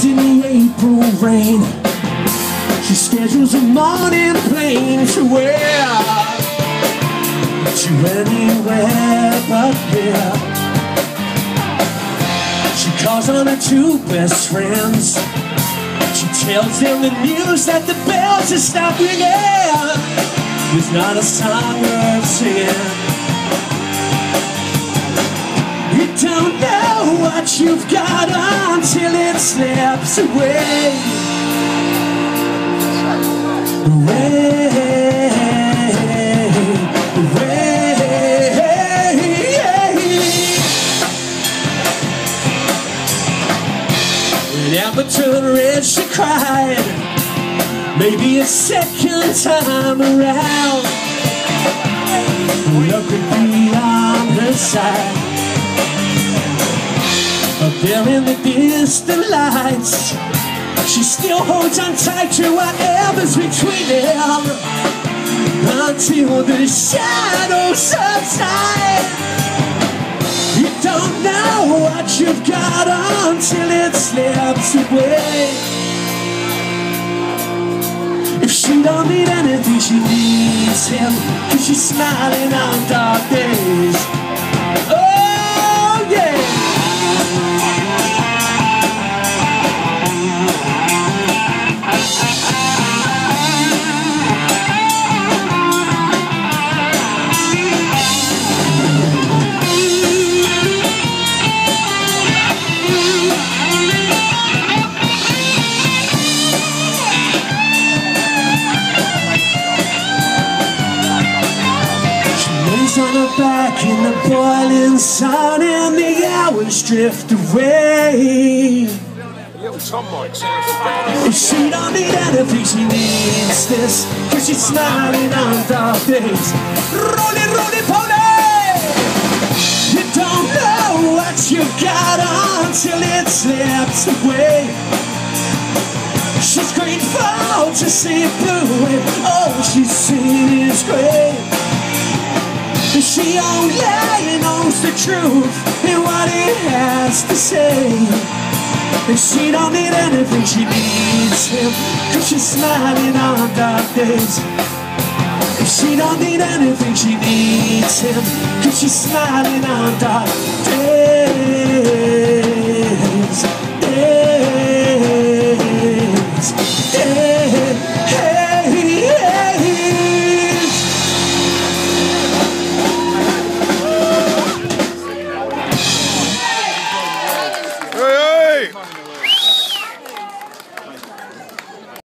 in the April rain. She schedules a morning plane to where? To anywhere but here. She calls on her two best friends. She tells them the news that the bells are stopped ringing. There's not a song worth singing. You don't know what you've got until it slips away. Away, away. Amber turned red, she cried. Maybe a second time around. Luck would be on her side. There in the distant lights, she still holds on tight to whatever's between them until the shadows subside. You don't know what you've got until it slips away. If she don't need anything, she needs him. Cause she's smiling on dark days. She on her back in the boiling sun and the hours drift away. If she don't need anything, she needs this. Cause she's smiling on dark days. Roly, roly, poly! You don't know what you got until it slips away. She's grateful to see blue and all she's seen is gray. But she only knows the truth and what it has to say. And she don't need anything, she needs him Cause she's smiling on dark days And she don't need anything, she needs him Cause she's smiling on dark days